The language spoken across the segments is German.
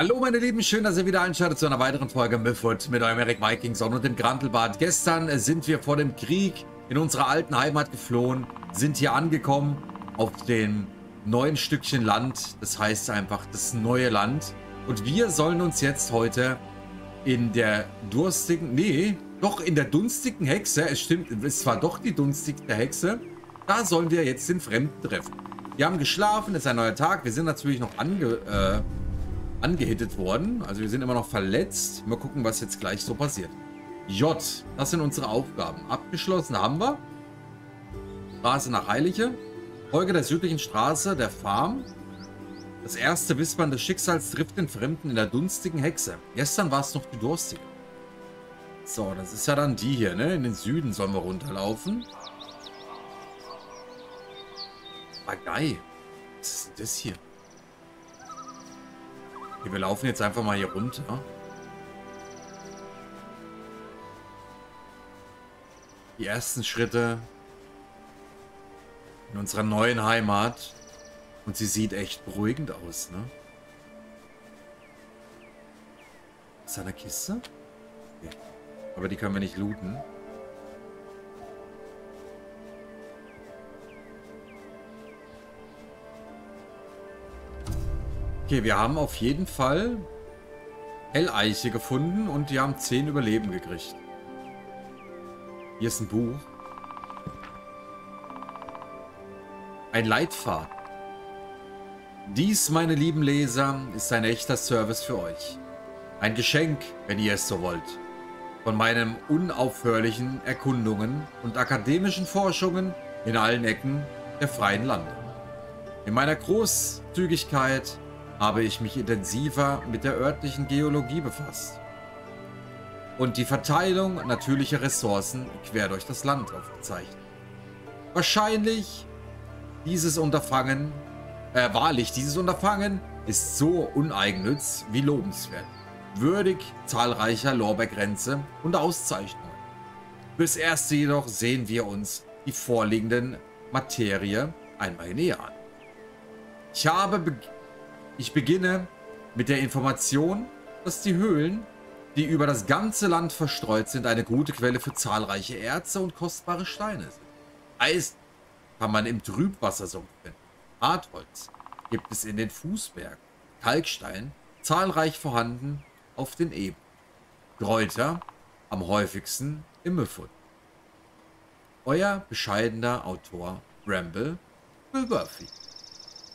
Hallo meine Lieben, schön, dass ihr wieder einschaltet zu einer weiteren Folge Mythwood mit eurem Eric Vikingson und dem Grantelbart. Gestern sind wir vor dem Krieg in unsere alten Heimat geflohen, sind hier angekommen auf dem neuen Stückchen Land, das heißt einfach das neue Land. Und wir sollen uns jetzt heute in der durstigen, nee, doch in der dunstigen Hexe, es stimmt, es war doch die dunstigste Hexe, da sollen wir jetzt den Fremden treffen. Wir haben geschlafen, es ist ein neuer Tag, wir sind natürlich noch ange... Äh, angehittet worden. Also wir sind immer noch verletzt. Mal gucken, was jetzt gleich so passiert. J, das sind unsere Aufgaben. Abgeschlossen haben wir. Straße nach Heilige. Folge der südlichen Straße, der Farm. Das erste Wispern des Schicksals trifft den Fremden in der dunstigen Hexe. Gestern war es noch die Durstige. So, das ist ja dann die hier, ne? In den Süden sollen wir runterlaufen. Bagei. Was ist denn das hier? Wir laufen jetzt einfach mal hier runter. Die ersten Schritte in unserer neuen Heimat. Und sie sieht echt beruhigend aus, ne? Ist da eine Kiste? Okay. Aber die können wir nicht looten. Okay, wir haben auf jeden Fall Helleiche gefunden und die haben 10 Überleben gekriegt. Hier ist ein Buch. Ein Leitfaden. Dies, meine lieben Leser, ist ein echter Service für euch. Ein Geschenk, wenn ihr es so wollt. Von meinen unaufhörlichen Erkundungen und akademischen Forschungen in allen Ecken der freien Lande. In meiner Großzügigkeit habe ich mich intensiver mit der örtlichen Geologie befasst und die Verteilung natürlicher Ressourcen quer durch das Land aufgezeichnet. Wahrscheinlich dieses Unterfangen, äh, wahrlich, dieses Unterfangen ist so uneigennütz wie lobenswert, würdig zahlreicher Lorbeergrenze und Auszeichnungen. Fürs Erste jedoch sehen wir uns die vorliegenden Materie einmal näher an. Ich habe ich beginne mit der Information, dass die Höhlen, die über das ganze Land verstreut sind, eine gute Quelle für zahlreiche Erze und kostbare Steine sind. Eisen kann man im Trübwassersumpf finden. Hartholz gibt es in den Fußbergen. Kalkstein zahlreich vorhanden auf den Eben. Kräuter am häufigsten im Müffut. Euer bescheidener Autor Bramble Wilworthy.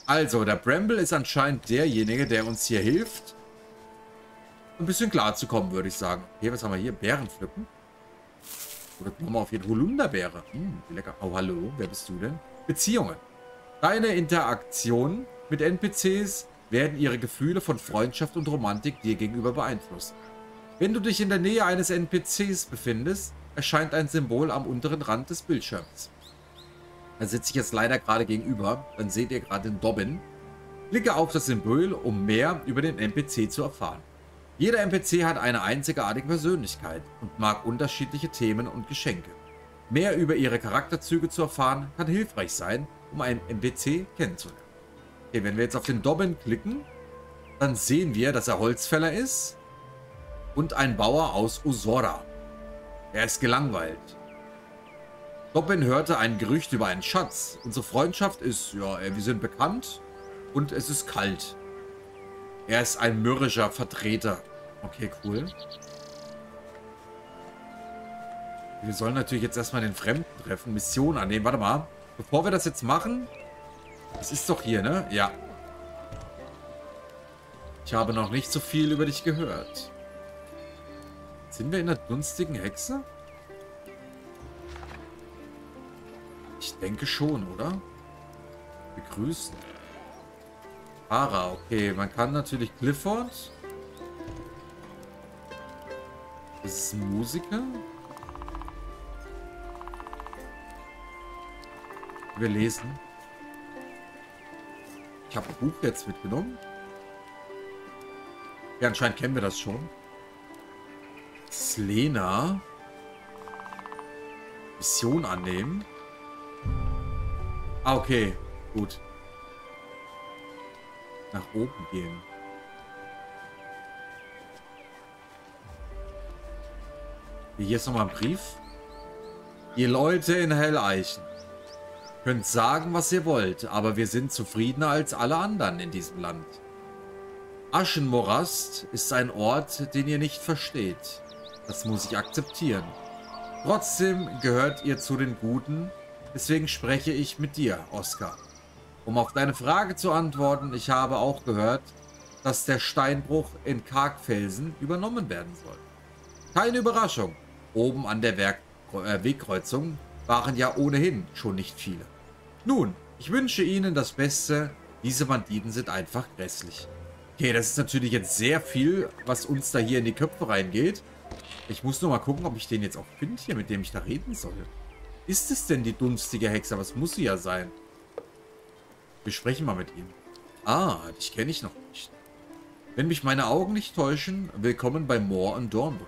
Also, der Bramble ist anscheinend derjenige, der uns hier hilft, ein bisschen klar zu kommen, würde ich sagen. Hier, was haben wir hier? Beeren pflücken. Oder wir auf jeden Holunderbeere. Hm, wie lecker. Oh, hallo. Wer bist du denn? Beziehungen. Deine Interaktionen mit NPCs werden ihre Gefühle von Freundschaft und Romantik dir gegenüber beeinflussen. Wenn du dich in der Nähe eines NPCs befindest, erscheint ein Symbol am unteren Rand des Bildschirms. Da sitze ich jetzt leider gerade gegenüber. Dann seht ihr gerade den Dobbin. Klicke auf das Symbol, um mehr über den NPC zu erfahren. Jeder NPC hat eine einzigartige Persönlichkeit und mag unterschiedliche Themen und Geschenke. Mehr über ihre Charakterzüge zu erfahren, kann hilfreich sein, um einen NPC kennenzulernen. Okay, wenn wir jetzt auf den Dobbin klicken, dann sehen wir, dass er Holzfäller ist und ein Bauer aus Usora. Er ist gelangweilt. Dobbin hörte ein Gerücht über einen Schatz. Unsere Freundschaft ist, ja, wir sind bekannt und es ist kalt. Er ist ein mürrischer Vertreter. Okay, cool. Wir sollen natürlich jetzt erstmal den Fremden treffen, Mission annehmen. Warte mal. Bevor wir das jetzt machen, es ist doch hier, ne? Ja. Ich habe noch nicht so viel über dich gehört. Sind wir in der dunstigen Hexe? Denke schon, oder? Begrüßen. Ara, okay. Man kann natürlich Clifford. Das ist ein Musiker. Wir lesen. Ich habe ein Buch jetzt mitgenommen. Ja, anscheinend kennen wir das schon. Slena. Mission annehmen. Ah, okay. Gut. Nach oben gehen. Hier ist nochmal ein Brief. Ihr Leute in Helleichen könnt sagen, was ihr wollt, aber wir sind zufriedener als alle anderen in diesem Land. Aschenmorast ist ein Ort, den ihr nicht versteht. Das muss ich akzeptieren. Trotzdem gehört ihr zu den Guten deswegen spreche ich mit dir, Oskar. Um auf deine Frage zu antworten, ich habe auch gehört, dass der Steinbruch in Kargfelsen übernommen werden soll. Keine Überraschung, oben an der Werk äh, Wegkreuzung waren ja ohnehin schon nicht viele. Nun, ich wünsche Ihnen das Beste. Diese Banditen sind einfach grässlich. Okay, das ist natürlich jetzt sehr viel, was uns da hier in die Köpfe reingeht. Ich muss nur mal gucken, ob ich den jetzt auch finde hier, mit dem ich da reden soll. Ist es denn die dunstige Hexe? Was muss sie ja sein? Wir sprechen mal mit ihm. Ah, dich kenne ich noch nicht. Wenn mich meine Augen nicht täuschen, willkommen bei Moor und Dornbusch.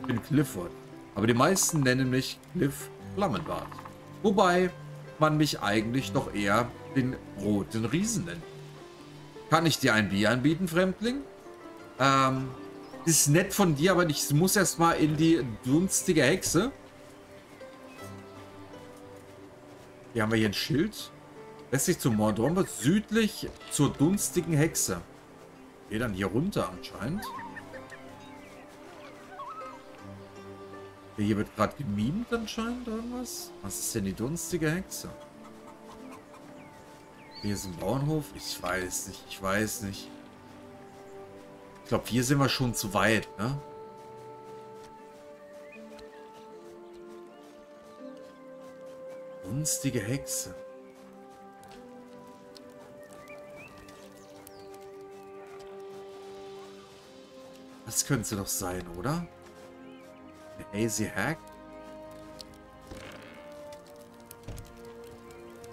Ich bin Clifford, aber die meisten nennen mich Cliff Flammenbart. Wobei, man mich eigentlich doch eher den roten Riesen nennt. Kann ich dir ein Bier anbieten, Fremdling? Ähm, ist nett von dir, aber ich muss erstmal in die dunstige Hexe. Hier haben wir hier ein Schild. Westlich zum Mordorn südlich zur dunstigen Hexe. Okay, dann hier runter anscheinend. Hier wird gerade gemimt anscheinend irgendwas. Was ist denn die dunstige Hexe? Hier ist ein Bauernhof. Ich weiß nicht, ich weiß nicht. Ich glaube, hier sind wir schon zu weit, ne? Dunstige Hexe. Das könnte doch sein, oder? Hazy Hack.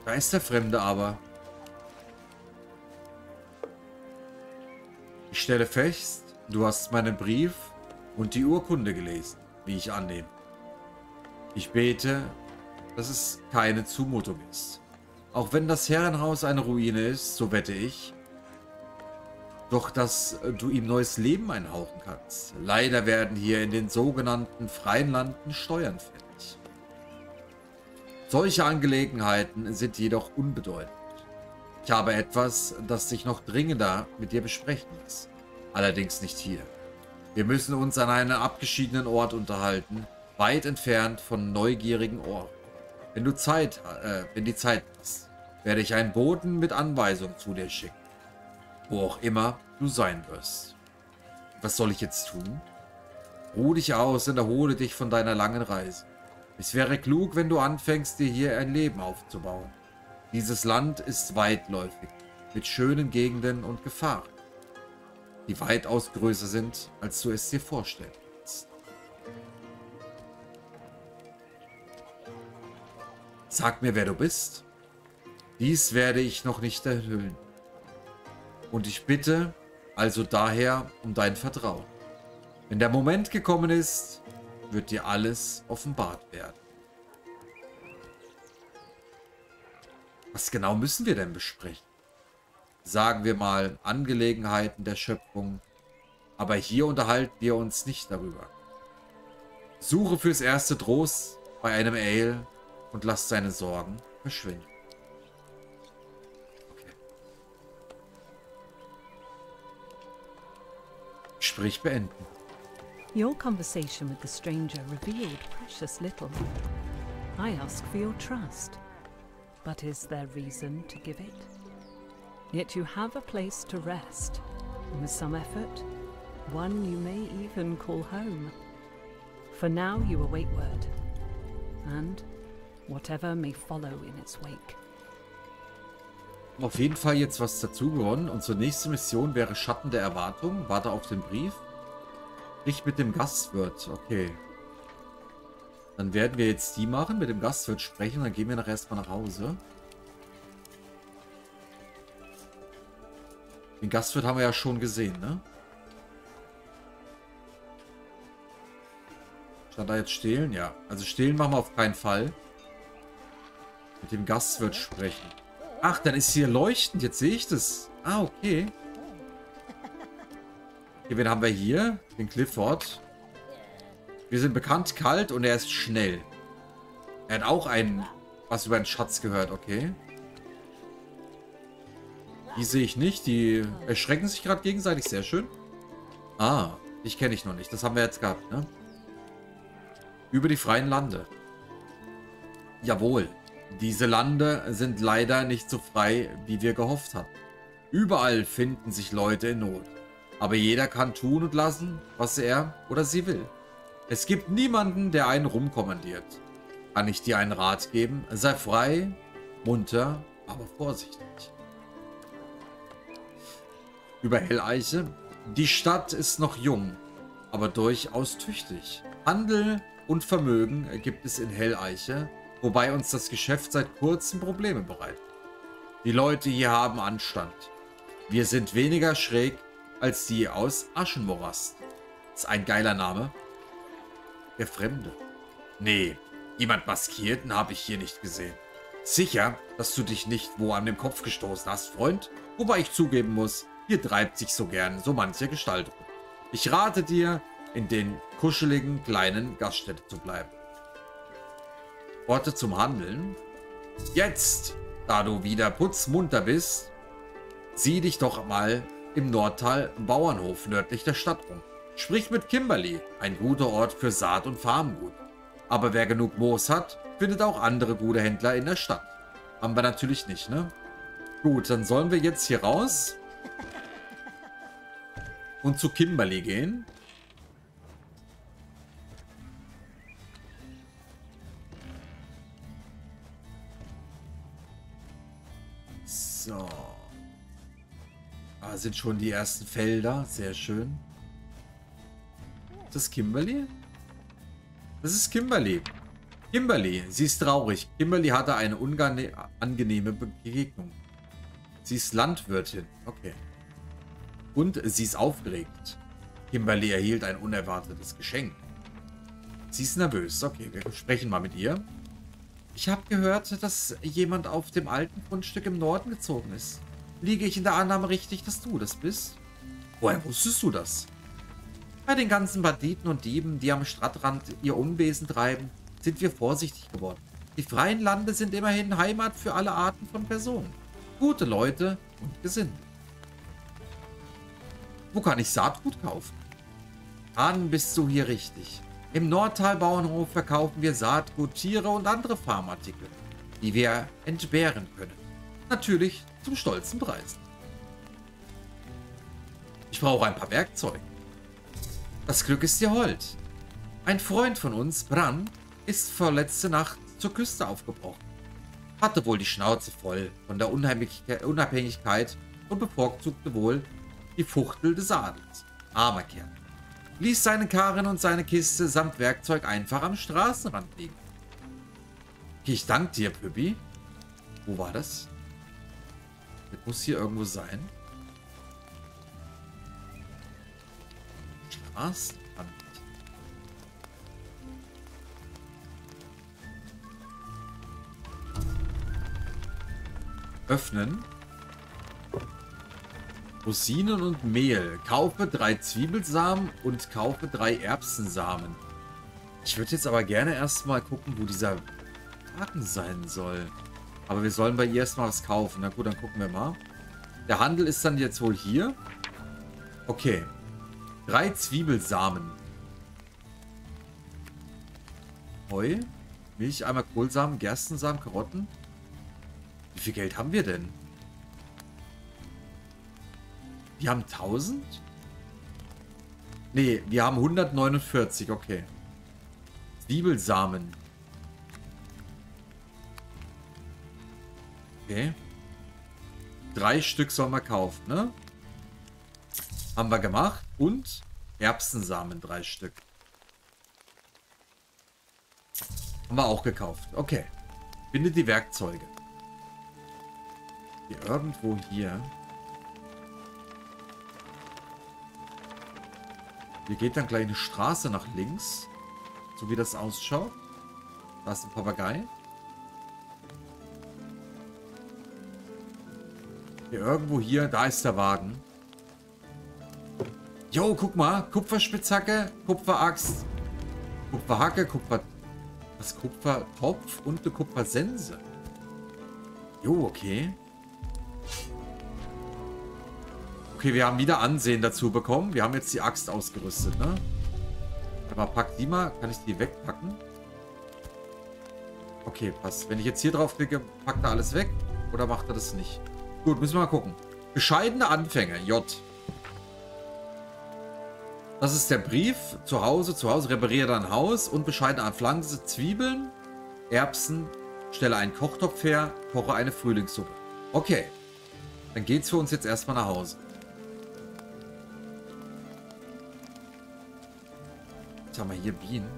Da ist der Fremde aber. Ich stelle fest, du hast meinen Brief und die Urkunde gelesen, wie ich annehme. Ich bete, dass es keine Zumutung ist. Auch wenn das Herrenhaus eine Ruine ist, so wette ich, doch dass du ihm neues Leben einhauchen kannst. Leider werden hier in den sogenannten freien Landen Steuern fällig. Solche Angelegenheiten sind jedoch unbedeutend. Ich habe etwas, das sich noch dringender mit dir besprechen muss. Allerdings nicht hier. Wir müssen uns an einem abgeschiedenen Ort unterhalten, weit entfernt von neugierigen Ohren. Wenn du Zeit, äh, wenn die Zeit ist, werde ich einen Boten mit Anweisungen zu dir schicken wo auch immer du sein wirst. Was soll ich jetzt tun? Ruh dich aus und erhole dich von deiner langen Reise. Es wäre klug, wenn du anfängst, dir hier ein Leben aufzubauen. Dieses Land ist weitläufig, mit schönen Gegenden und Gefahren, die weitaus größer sind, als du es dir vorstellen Sag mir, wer du bist. Dies werde ich noch nicht erhöhen. Und ich bitte also daher um dein Vertrauen. Wenn der Moment gekommen ist, wird dir alles offenbart werden. Was genau müssen wir denn besprechen? Sagen wir mal Angelegenheiten der Schöpfung, aber hier unterhalten wir uns nicht darüber. Suche fürs erste Trost bei einem Ale und lass deine Sorgen verschwinden. Gespräch beenden. Your conversation with the stranger revealed precious little. I ask for your trust, but is there reason to give it? Yet you have a place to rest, and with some effort, one you may even call home. For now you await word, and whatever may follow in its wake. auf jeden Fall jetzt was dazu gewonnen. Unsere nächste Mission wäre Schatten der Erwartung. Warte auf den Brief. Nicht mit dem Gastwirt. Okay. Dann werden wir jetzt die machen, mit dem Gastwirt sprechen. Dann gehen wir nachher erstmal nach Hause. Den Gastwirt haben wir ja schon gesehen, ne? Stand da jetzt stehlen? Ja. Also stehlen machen wir auf keinen Fall. Mit dem Gastwirt sprechen. Ach, dann ist hier leuchtend. Jetzt sehe ich das. Ah, okay. Okay, wen haben wir hier? Den Clifford. Wir sind bekannt kalt und er ist schnell. Er hat auch ein was über einen Schatz gehört, okay. Die sehe ich nicht. Die erschrecken sich gerade gegenseitig. Sehr schön. Ah, dich kenne ich noch nicht. Das haben wir jetzt gehabt, ne? Über die freien Lande. Jawohl. Diese Lande sind leider nicht so frei, wie wir gehofft hatten. Überall finden sich Leute in Not. Aber jeder kann tun und lassen, was er oder sie will. Es gibt niemanden, der einen rumkommandiert. Kann ich dir einen Rat geben? Sei frei, munter, aber vorsichtig. Über Helleiche. Die Stadt ist noch jung, aber durchaus tüchtig. Handel und Vermögen gibt es in Helleiche, wobei uns das Geschäft seit kurzem Probleme bereitet. Die Leute hier haben Anstand. Wir sind weniger schräg als die aus Aschenmorast. Ist ein geiler Name. Der Fremde. Nee, jemand Maskierten habe ich hier nicht gesehen. Sicher, dass du dich nicht wo an den Kopf gestoßen hast, Freund? Wobei ich zugeben muss, hier treibt sich so gern so manche Gestaltung. Ich rate dir, in den kuscheligen kleinen Gaststätte zu bleiben. Worte zum Handeln. Jetzt, da du wieder putzmunter bist, sieh dich doch mal im Nordtal Bauernhof nördlich der Stadt um. Sprich mit Kimberly, ein guter Ort für Saat- und Farmgut. Aber wer genug Moos hat, findet auch andere gute Händler in der Stadt. Haben wir natürlich nicht, ne? Gut, dann sollen wir jetzt hier raus und zu Kimberly gehen. Da sind schon die ersten Felder. Sehr schön. Ist das Kimberly? Das ist Kimberly. Kimberly, sie ist traurig. Kimberly hatte eine unangenehme Begegnung. Sie ist Landwirtin. Okay. Und sie ist aufgeregt. Kimberly erhielt ein unerwartetes Geschenk. Sie ist nervös. Okay, wir sprechen mal mit ihr. Ich habe gehört, dass jemand auf dem alten Grundstück im Norden gezogen ist. Liege ich in der Annahme richtig, dass du das bist? Woher wusstest du das? Bei den ganzen Banditen und Dieben, die am Stadtrand ihr Unwesen treiben, sind wir vorsichtig geworden. Die freien Lande sind immerhin Heimat für alle Arten von Personen. Gute Leute und Gesinde. Wo kann ich Saatgut kaufen? Dann bist du hier richtig. Im Nordtalbauernhof verkaufen wir Saatgut, Tiere und andere Farmartikel, die wir entbehren können. Natürlich zum stolzen Preis. Ich brauche ein paar Werkzeuge. Das Glück ist dir hold. Ein Freund von uns, Bran, ist vorletzte Nacht zur Küste aufgebrochen. Hatte wohl die Schnauze voll von der Unabhängigkeit und bevorzugte wohl die Fuchtel des Adels. Armer Kerl. Ließ seine Karren und seine Kiste samt Werkzeug einfach am Straßenrand liegen. Ich danke dir, Püppi. Wo war das? Das muss hier irgendwo sein. Straßenrand. Öffnen. Rosinen und Mehl. Kaufe drei Zwiebelsamen und kaufe drei Erbsensamen. Ich würde jetzt aber gerne erstmal gucken, wo dieser Wagen sein soll. Aber wir sollen bei ihr erstmal was kaufen. Na gut, dann gucken wir mal. Der Handel ist dann jetzt wohl hier. Okay. Drei Zwiebelsamen. Heu. Milch, einmal Kohlsamen, Gerstensamen, Karotten. Wie viel Geld haben wir denn? Wir haben 1000? Nee, wir haben 149, okay. Zwiebelsamen. Okay. Drei Stück sollen wir kaufen, ne? Haben wir gemacht. Und Erbsensamen, drei Stück. Haben wir auch gekauft. Okay. Finde die Werkzeuge. Hier irgendwo hier. Hier geht dann gleich eine Straße nach links. So wie das ausschaut. Da ist ein Papagei. Hier irgendwo hier, da ist der Wagen. Jo, guck mal. Kupferspitzhacke, Kupferaxt. Kupferhacke, Kupfer... Was? Kupfertopf und eine Kupfersense. Jo, okay. Okay, wir haben wieder Ansehen dazu bekommen. Wir haben jetzt die Axt ausgerüstet, ne? Aber pack die mal. Kann ich die wegpacken? Okay, passt. Wenn ich jetzt hier drauf klicke, packt er alles weg? Oder macht er das nicht? Gut, müssen wir mal gucken. Bescheidene Anfänge. J. Das ist der Brief. Zu Hause, zu Hause repariere dein Haus und bescheidene Anfänge. Zwiebeln, Erbsen, stelle einen Kochtopf her, koche eine Frühlingssuppe. Okay. Dann geht's für uns jetzt erstmal nach Hause. Jetzt haben wir hier Bienen.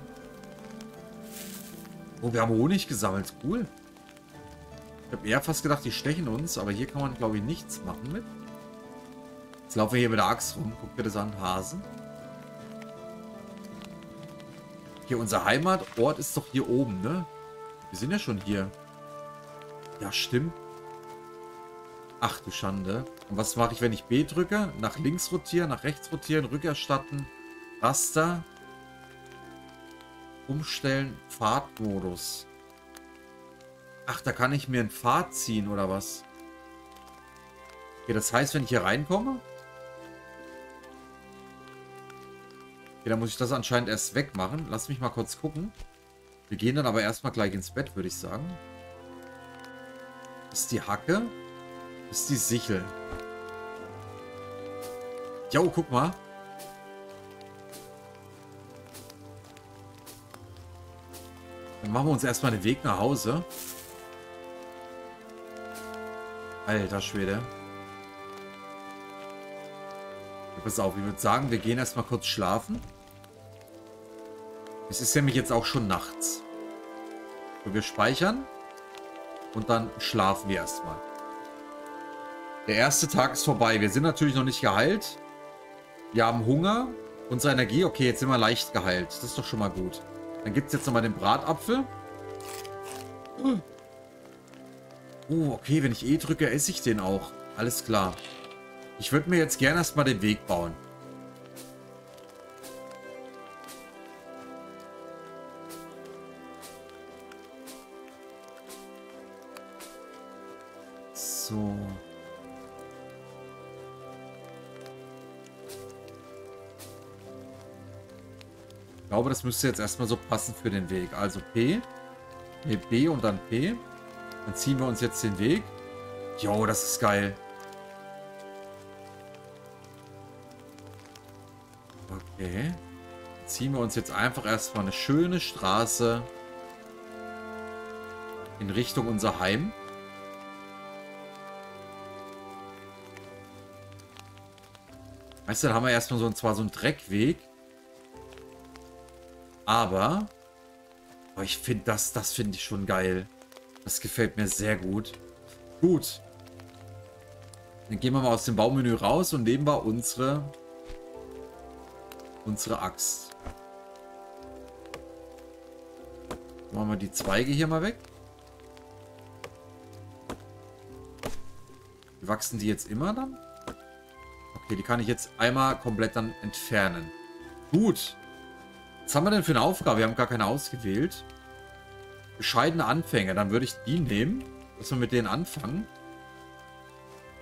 Oh, wir haben Honig gesammelt. Cool. Ich habe eher fast gedacht, die stechen uns, aber hier kann man, glaube ich, nichts machen mit. Jetzt laufen wir hier mit der Axt rum. Guck dir das an, Hasen. Hier, unser Heimatort ist doch hier oben, ne? Wir sind ja schon hier. Ja, stimmt. Ach du Schande. Und was mache ich, wenn ich B drücke? Nach links rotieren, nach rechts rotieren, rückerstatten, Raster, umstellen, Fahrtmodus. Ach, da kann ich mir einen Pfad ziehen, oder was? Okay, das heißt, wenn ich hier reinkomme... Okay, dann muss ich das anscheinend erst wegmachen. Lass mich mal kurz gucken. Wir gehen dann aber erstmal gleich ins Bett, würde ich sagen. Ist die Hacke. Ist die Sichel. Jo, guck mal. Dann machen wir uns erstmal den Weg nach Hause. Alter Schwede. Pass auf, ich würde sagen, wir gehen erstmal kurz schlafen. Es ist nämlich jetzt auch schon nachts. So, wir speichern. Und dann schlafen wir erstmal. Der erste Tag ist vorbei. Wir sind natürlich noch nicht geheilt. Wir haben Hunger. Unsere Energie, okay, jetzt sind wir leicht geheilt. Das ist doch schon mal gut. Dann gibt es jetzt nochmal den Bratapfel. Oh, okay, wenn ich E drücke, esse ich den auch. Alles klar. Ich würde mir jetzt gerne erstmal den Weg bauen. So. Ich glaube, das müsste jetzt erstmal so passen für den Weg. Also P, nee, B und dann P. Dann ziehen wir uns jetzt den Weg. Jo, das ist geil. Okay. Dann ziehen wir uns jetzt einfach erstmal eine schöne Straße in Richtung unser Heim. Weißt du, dann haben wir erstmal so, zwar so einen Dreckweg. Aber oh, ich finde das, das finde ich schon geil. Das gefällt mir sehr gut. Gut. Dann gehen wir mal aus dem Baumenü raus und nehmen wir unsere, unsere Axt. Machen wir die Zweige hier mal weg. Wachsen die jetzt immer dann? Okay, die kann ich jetzt einmal komplett dann entfernen. Gut. Was haben wir denn für eine Aufgabe? Wir haben gar keine ausgewählt bescheidene Anfänge. Dann würde ich die nehmen, dass wir mit denen anfangen.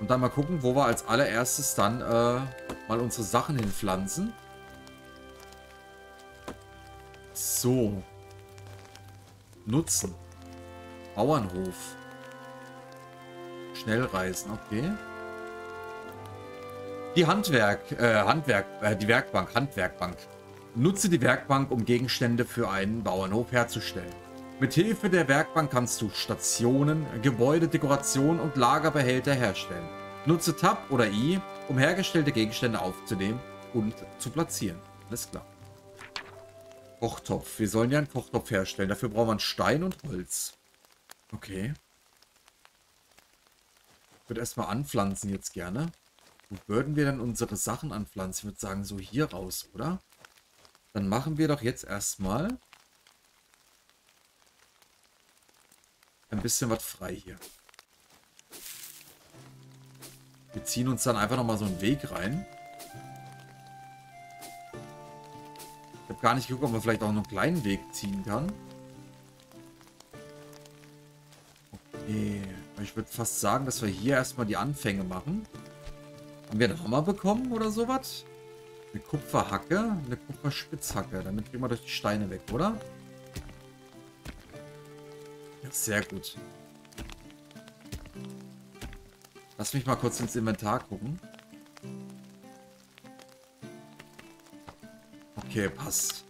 Und dann mal gucken, wo wir als allererstes dann äh, mal unsere Sachen hinpflanzen. So. Nutzen. Bauernhof. Schnellreisen, okay. Die Handwerk, äh, Handwerk, äh, die Werkbank, Handwerkbank. Nutze die Werkbank, um Gegenstände für einen Bauernhof herzustellen. Mit Hilfe der Werkbank kannst du Stationen, Gebäude, Dekorationen und Lagerbehälter herstellen. Nutze Tab oder I, um hergestellte Gegenstände aufzunehmen und zu platzieren. Alles klar. Kochtopf. Wir sollen ja einen Kochtopf herstellen. Dafür brauchen wir Stein und Holz. Okay. Ich würde erstmal anpflanzen jetzt gerne. Wo würden wir dann unsere Sachen anpflanzen? Ich würde sagen, so hier raus, oder? Dann machen wir doch jetzt erstmal ein bisschen was frei hier. Wir ziehen uns dann einfach nochmal so einen Weg rein. Ich habe gar nicht geguckt, ob man vielleicht auch noch einen kleinen Weg ziehen kann. Okay. Ich würde fast sagen, dass wir hier erstmal die Anfänge machen. Haben wir einen Hammer bekommen oder sowas? Eine Kupferhacke, eine Kupferspitzhacke. Damit kriegen wir durch die Steine weg, oder? Sehr gut. Lass mich mal kurz ins Inventar gucken. Okay, passt.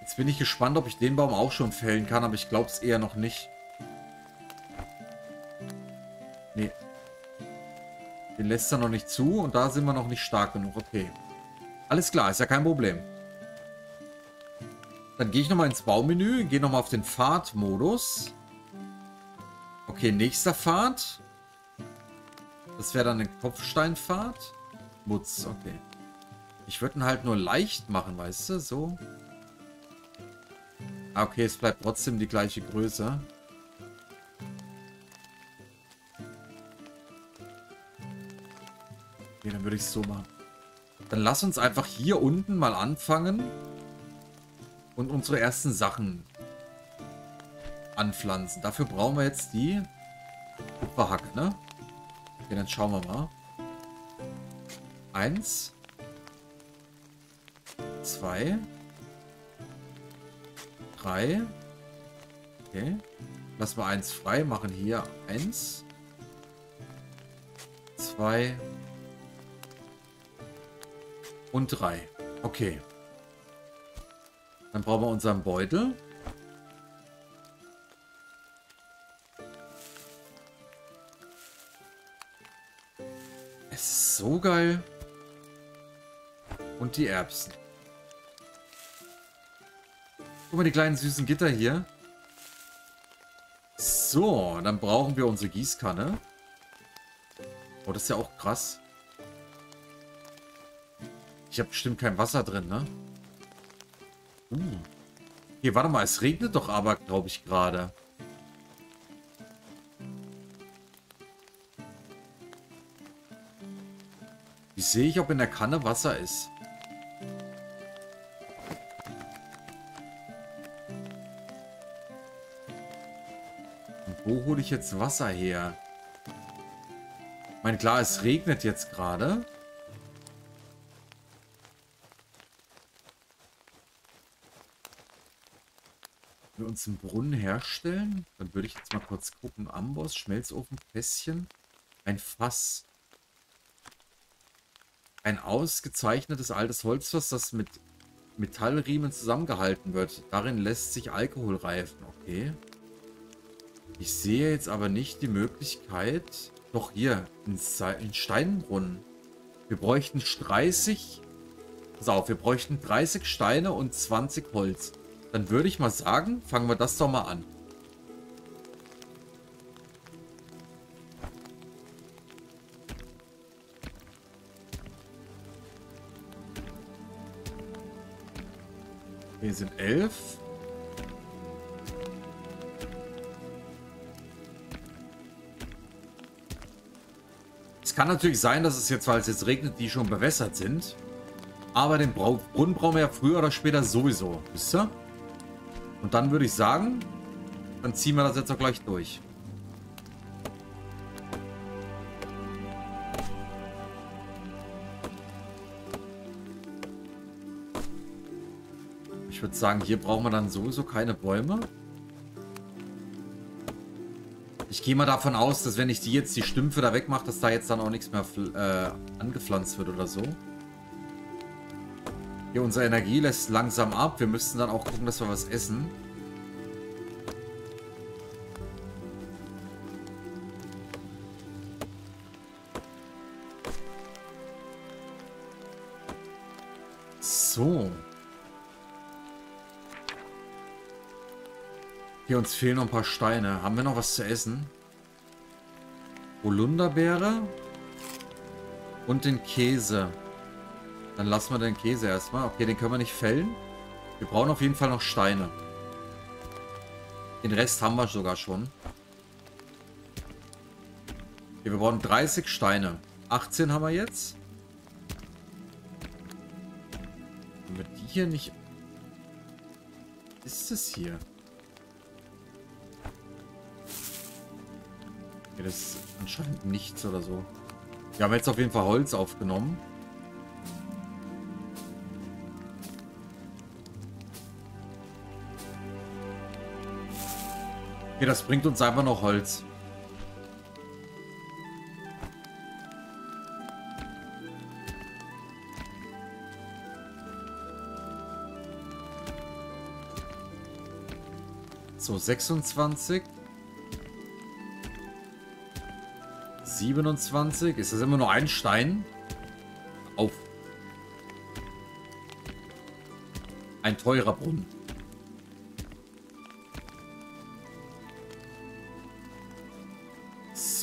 Jetzt bin ich gespannt, ob ich den Baum auch schon fällen kann, aber ich glaube es eher noch nicht. Nee. Den lässt er noch nicht zu und da sind wir noch nicht stark genug. Okay. Alles klar, ist ja kein Problem. Dann gehe ich nochmal ins Baumenü, gehe nochmal auf den Fahrtmodus. Okay, nächster Pfad. Das wäre dann eine Kopfsteinfahrt. Mutz, okay. Ich würde ihn halt nur leicht machen, weißt du, so. Ah, okay, es bleibt trotzdem die gleiche Größe. Okay, dann würde ich es so machen. Dann lass uns einfach hier unten mal anfangen und unsere ersten Sachen anpflanzen. Dafür brauchen wir jetzt die Kupferhacke, ne? Okay, dann schauen wir mal. Eins. Zwei. Drei. Okay. Lass mal eins frei machen. Hier eins. Zwei. Und drei. Okay. Dann brauchen wir unseren Beutel. so geil. Und die Erbsen. Guck mal, die kleinen süßen Gitter hier. So, dann brauchen wir unsere Gießkanne. Oh, das ist ja auch krass. Ich habe bestimmt kein Wasser drin, ne? Uh. Hier, warte mal, es regnet doch aber, glaube ich, gerade. Wie sehe ich, ob in der Kanne Wasser ist? Und wo hole ich jetzt Wasser her? Ich meine, klar, es regnet jetzt gerade. Uns einen Brunnen herstellen, dann würde ich jetzt mal kurz gucken. Amboss, Schmelzofen, Fässchen, ein Fass. Ein ausgezeichnetes altes Holzfass, das mit Metallriemen zusammengehalten wird. Darin lässt sich Alkohol reifen. Okay. Ich sehe jetzt aber nicht die Möglichkeit... Doch hier, in Steinbrunnen. Wir bräuchten 30... Pass auf, wir bräuchten 30 Steine und 20 Holz. Dann würde ich mal sagen, fangen wir das doch mal an. Hier sind elf. Es kann natürlich sein, dass es jetzt, weil es jetzt regnet, die schon bewässert sind. Aber den Brunnen brauchen wir ja früher oder später sowieso. Wisst ihr? Und dann würde ich sagen, dann ziehen wir das jetzt auch gleich durch. Ich würde sagen, hier brauchen wir dann sowieso keine Bäume. Ich gehe mal davon aus, dass wenn ich die jetzt die Stümpfe da wegmache, dass da jetzt dann auch nichts mehr äh, angepflanzt wird oder so. Hier, unsere Energie lässt langsam ab. Wir müssten dann auch gucken, dass wir was essen. So. Hier, uns fehlen noch ein paar Steine. Haben wir noch was zu essen? Holunderbeere und den Käse. Dann lassen wir den Käse erstmal. Okay, den können wir nicht fällen. Wir brauchen auf jeden Fall noch Steine. Den Rest haben wir sogar schon. Okay, wir brauchen 30 Steine. 18 haben wir jetzt. Wenn wir die hier nicht... Was ist das hier? Okay, das ist anscheinend nichts oder so. Wir haben jetzt auf jeden Fall Holz aufgenommen. Okay, das bringt uns einfach noch Holz. So, 26. 27. Ist das immer nur ein Stein? Auf. Ein teurer Brunnen.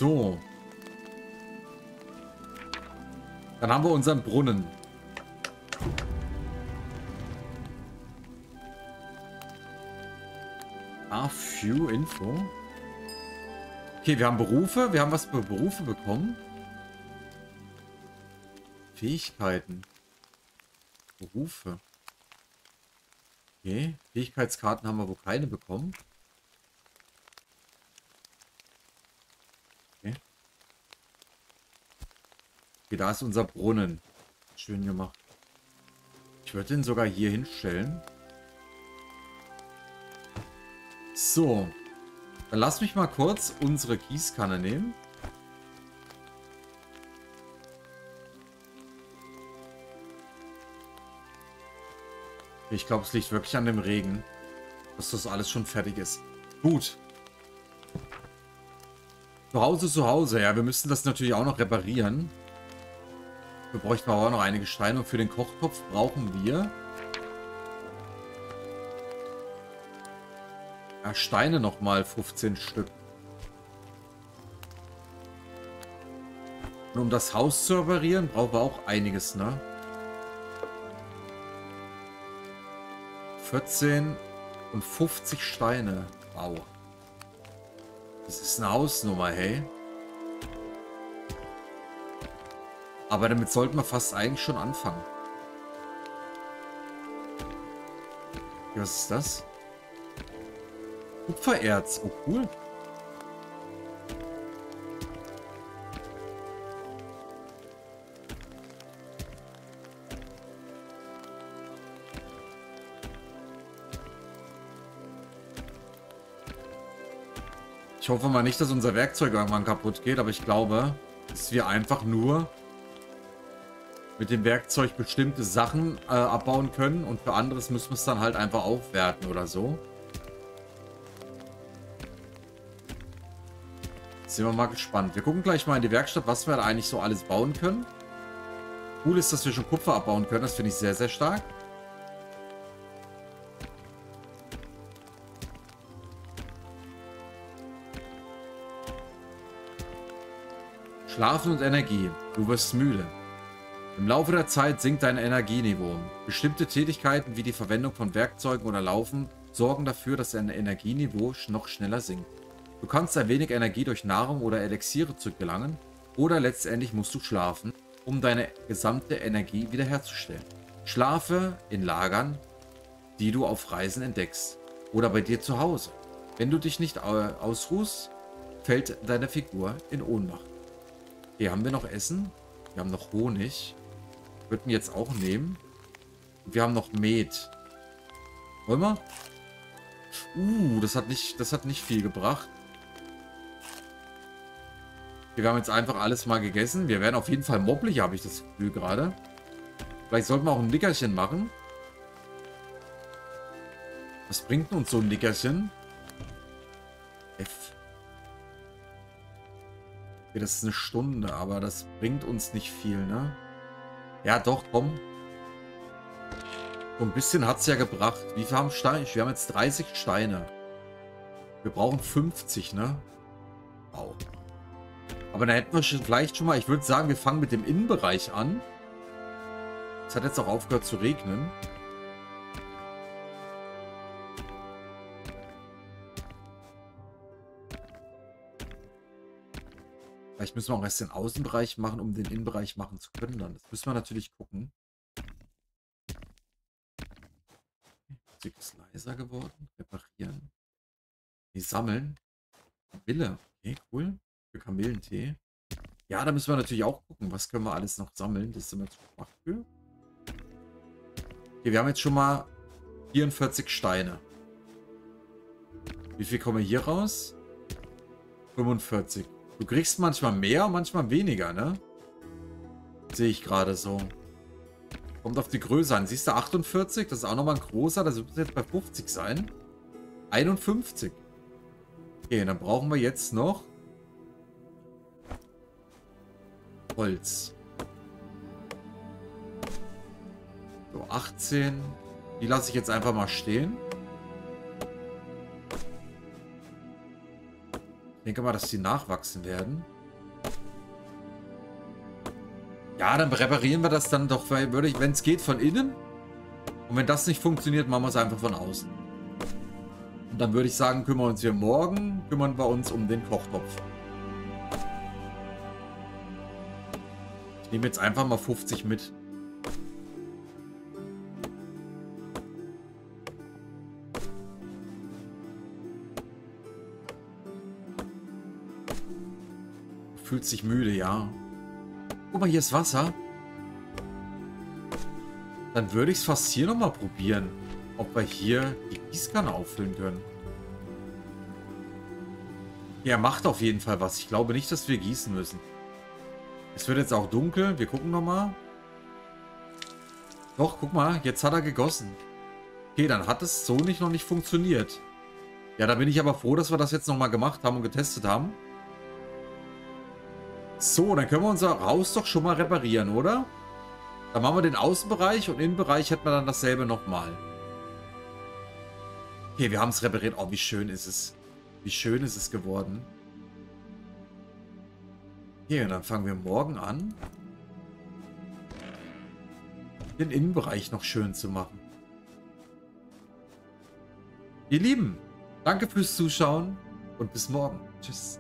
So. Dann haben wir unseren Brunnen. Ah, few Info. Okay, wir haben Berufe. Wir haben was für Berufe bekommen. Fähigkeiten. Berufe. Okay, Fähigkeitskarten haben wir wohl keine bekommen. Okay, da ist unser Brunnen. Schön gemacht. Ich würde den sogar hier hinstellen. So. Dann lass mich mal kurz unsere Gießkanne nehmen. Ich glaube, es liegt wirklich an dem Regen, dass das alles schon fertig ist. Gut. Zu Hause, zu Hause. Ja, wir müssen das natürlich auch noch reparieren. Wir bräuchten aber auch noch einige Steine. Und für den Kochtopf brauchen wir... Ja, Steine nochmal 15 Stück. Und um das Haus zu reparieren, brauchen wir auch einiges, ne? 14 und 50 Steine. Wow. Das ist eine Hausnummer, hey. Aber damit sollten wir fast eigentlich schon anfangen. Was ist das? Kupfererz. Oh, cool. Ich hoffe mal nicht, dass unser Werkzeug irgendwann kaputt geht, aber ich glaube, dass wir einfach nur mit dem Werkzeug bestimmte Sachen äh, abbauen können und für anderes müssen wir es dann halt einfach aufwerten oder so. Sind wir mal gespannt. Wir gucken gleich mal in die Werkstatt, was wir da eigentlich so alles bauen können. Cool ist, dass wir schon Kupfer abbauen können. Das finde ich sehr, sehr stark. Schlafen und Energie. Du wirst müde. Im Laufe der Zeit sinkt dein Energieniveau. Bestimmte Tätigkeiten wie die Verwendung von Werkzeugen oder Laufen sorgen dafür, dass dein Energieniveau noch schneller sinkt. Du kannst ein wenig Energie durch Nahrung oder Elixiere zurückgelangen oder letztendlich musst du schlafen, um deine gesamte Energie wiederherzustellen. Schlafe in Lagern, die du auf Reisen entdeckst oder bei dir zu Hause. Wenn du dich nicht ausruhst, fällt deine Figur in Ohnmacht. Hier haben wir noch Essen. Wir haben noch Honig. Würden jetzt auch nehmen. Wir haben noch Met. Wollen wir? Uh, das hat nicht, das hat nicht viel gebracht. Wir haben jetzt einfach alles mal gegessen. Wir werden auf jeden Fall mobblig, habe ich das Gefühl gerade. Vielleicht sollten wir auch ein Nickerchen machen. Was bringt uns so ein Nickerchen? F. Okay, das ist eine Stunde, aber das bringt uns nicht viel, ne? Ja, doch, komm. So ein bisschen hat es ja gebracht. Wie viel haben Steine? Wir haben jetzt 30 Steine. Wir brauchen 50, ne? Wow. Aber da hätten wir vielleicht schon mal, ich würde sagen, wir fangen mit dem Innenbereich an. Es hat jetzt auch aufgehört zu regnen. Vielleicht müssen wir auch erst den Außenbereich machen, um den Innenbereich machen zu können. Dann. Das müssen wir natürlich gucken. Musik ist leiser geworden. Reparieren. Die sammeln. Wille. Okay, cool. Für Kamillentee. Ja, da müssen wir natürlich auch gucken, was können wir alles noch sammeln. Das sind wir zu schwach für. Okay, wir haben jetzt schon mal 44 Steine. Wie viel kommen hier raus? 45. Du kriegst manchmal mehr, manchmal weniger, ne? Sehe ich gerade so. Kommt auf die Größe an. Siehst du 48? Das ist auch nochmal ein großer. Das wird jetzt bei 50 sein. 51. Okay, dann brauchen wir jetzt noch Holz. So, 18. Die lasse ich jetzt einfach mal stehen. Ich denke mal, dass die nachwachsen werden. Ja, dann reparieren wir das dann doch, wenn es geht, von innen. Und wenn das nicht funktioniert, machen wir es einfach von außen. Und dann würde ich sagen, kümmern wir uns hier morgen, kümmern wir uns um den Kochtopf. Ich nehme jetzt einfach mal 50 mit. Fühlt sich müde, ja. Guck mal, hier ist Wasser. Dann würde ich es fast hier nochmal probieren, ob wir hier die Gießkanne auffüllen können. Ja, macht auf jeden Fall was. Ich glaube nicht, dass wir gießen müssen. Es wird jetzt auch dunkel. Wir gucken nochmal. Doch, guck mal. Jetzt hat er gegossen. Okay, dann hat es so nicht noch nicht funktioniert. Ja, da bin ich aber froh, dass wir das jetzt nochmal gemacht haben und getestet haben. So, dann können wir unser Haus doch schon mal reparieren, oder? Dann machen wir den Außenbereich und Innenbereich hätten wir dann dasselbe nochmal. Okay, wir haben es repariert. Oh, wie schön ist es. Wie schön ist es geworden. Hier, dann fangen wir morgen an, den Innenbereich noch schön zu machen. Ihr Lieben, danke fürs Zuschauen und bis morgen. Tschüss.